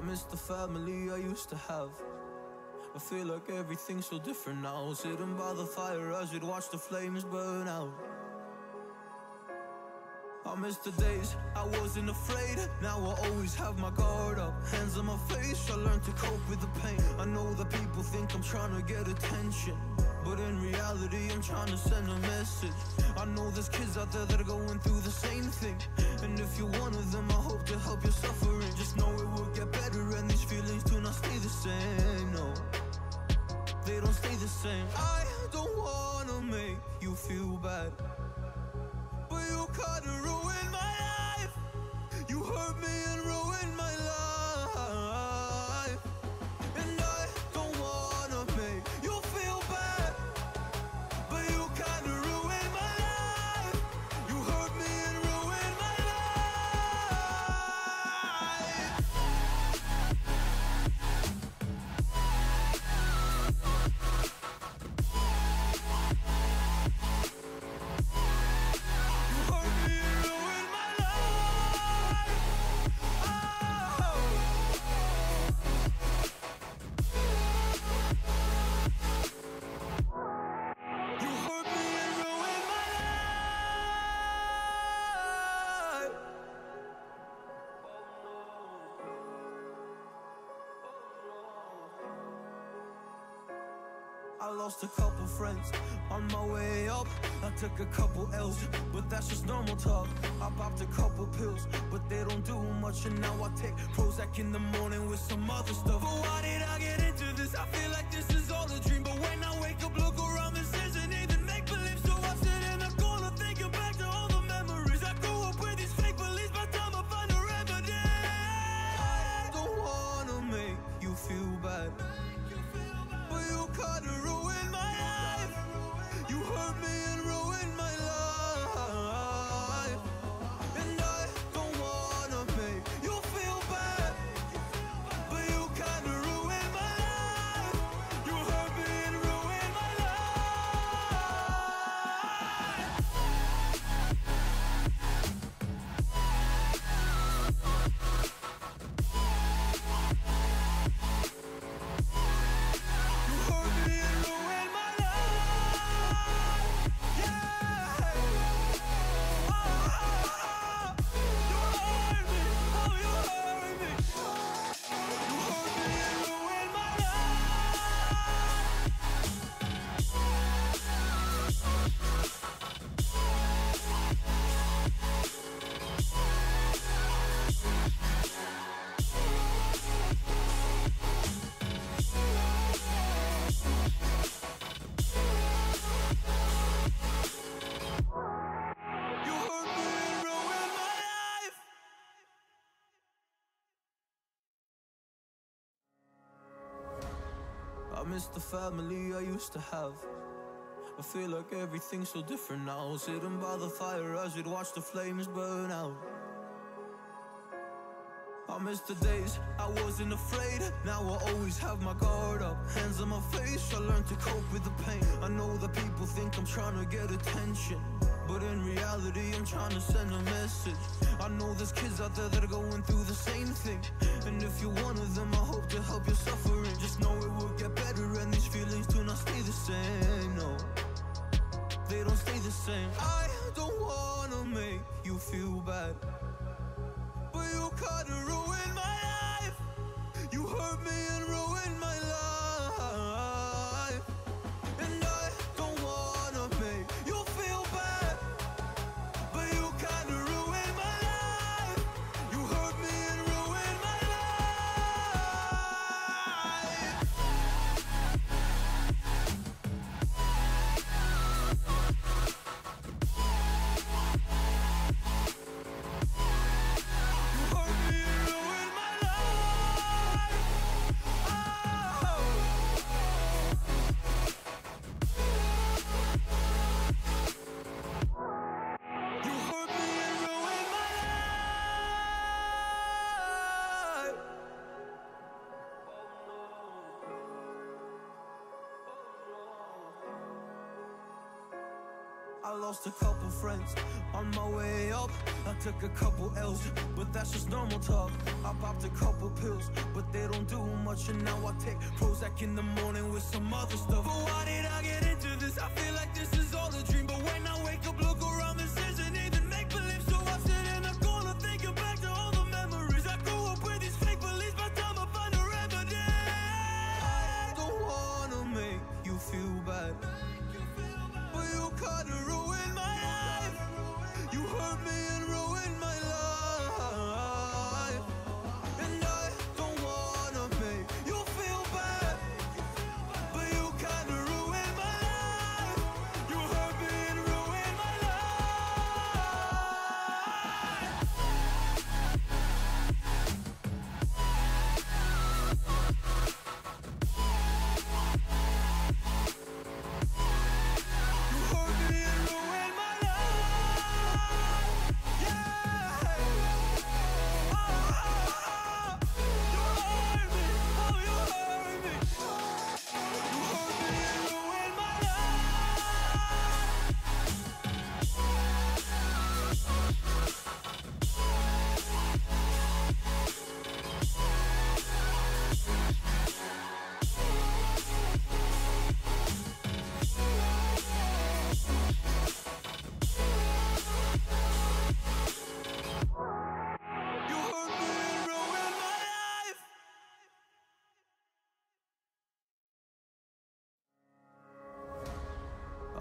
I miss the family I used to have. I feel like everything's so different now. Sitting by the fire as we'd watch the flames burn out. I miss the days I wasn't afraid. Now I always have my guard up. Hands on my face, I learned to cope with the pain. I know that people think I'm trying to get attention. But in reality, I'm trying to send a message. I know there's kids out there that are going through the same thing. And if you're one of them, I hope to help your suffering. Just know I lost a couple friends on my way up. I took a couple L's, but that's just normal talk. I popped a couple pills, but they don't do much. And now I take Prozac in the morning with some other stuff. But why did I get into this? I feel like this miss the family I used to have. I feel like everything's so different now. Sitting by the fire as we'd watch the flames burn out. I miss the days I wasn't afraid. Now I always have my guard up. Hands on my face, I learned to cope with the pain. I know that people think I'm trying to get attention. But in reality, I'm trying to send a message. I know there's kids out there that are going through the same thing. And if you're one of them, I hope to help your suffering. Just know it will get better, and these feelings do not stay the same. No, they don't stay the same. I don't wanna make you feel bad. But you kinda ruined my life. You hurt me lost a couple friends on my way up. I took a couple L's, but that's just normal talk. I popped a couple pills, but they don't do much. And now I take Prozac in the morning with some other stuff. But why did I get into this? I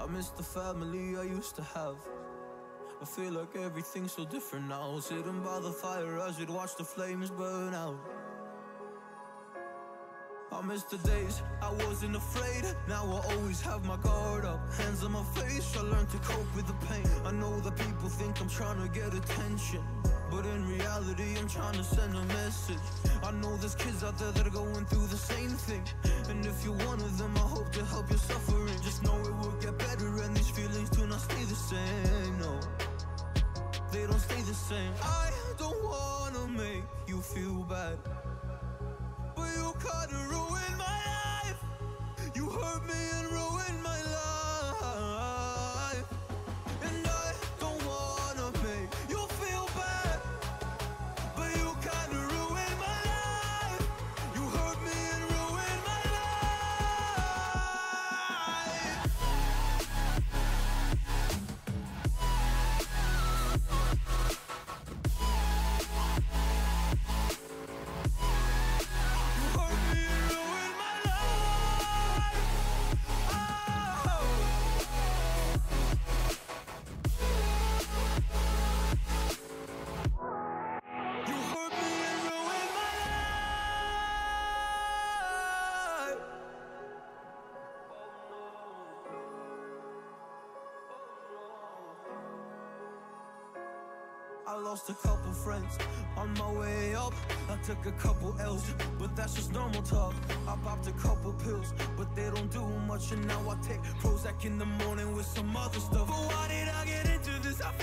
miss the family I used to have. I feel like everything's so different now. Sitting by the fire as we'd watch the flames burn out. I miss the days I wasn't afraid. Now I always have my guard up. Hands on my face, I learned to cope with the pain. I know that people think I'm trying to get attention. But in reality, I'm trying to send a message. I know there's kids out there that are going through the same thing. And if you're one of them, I hope to help your suffering. Just know same. I don't wanna make you feel bad. I lost a couple friends on my way up. I took a couple L's, but that's just normal talk. I popped a couple pills, but they don't do much. And now I take Prozac in the morning with some other stuff. But why did I get into this? I feel